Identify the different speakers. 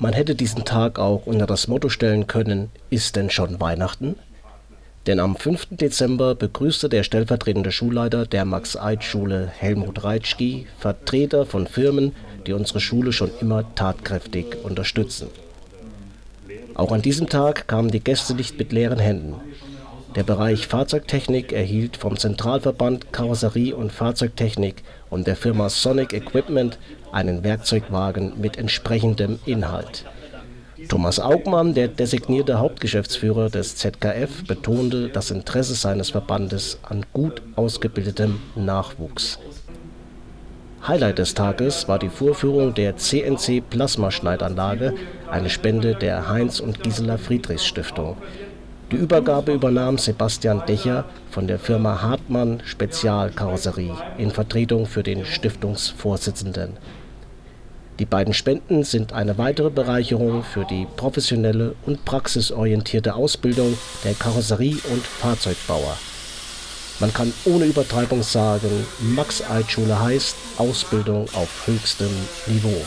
Speaker 1: Man hätte diesen Tag auch unter das Motto stellen können, ist denn schon Weihnachten? Denn am 5. Dezember begrüßte der stellvertretende Schulleiter der Max-Eid-Schule Helmut Reitschky Vertreter von Firmen, die unsere Schule schon immer tatkräftig unterstützen. Auch an diesem Tag kamen die Gäste nicht mit leeren Händen. Der Bereich Fahrzeugtechnik erhielt vom Zentralverband Karosserie und Fahrzeugtechnik und der Firma Sonic Equipment einen Werkzeugwagen mit entsprechendem Inhalt. Thomas Augmann, der designierte Hauptgeschäftsführer des ZKF, betonte das Interesse seines Verbandes an gut ausgebildetem Nachwuchs. Highlight des Tages war die Vorführung der CNC Plasmaschneidanlage, eine Spende der Heinz und Gisela Friedrichs Stiftung. Die Übergabe übernahm Sebastian Decher von der Firma Hartmann Spezialkarosserie in Vertretung für den Stiftungsvorsitzenden. Die beiden Spenden sind eine weitere Bereicherung für die professionelle und praxisorientierte Ausbildung der Karosserie- und Fahrzeugbauer. Man kann ohne Übertreibung sagen, Max-Eid-Schule heißt Ausbildung auf höchstem Niveau.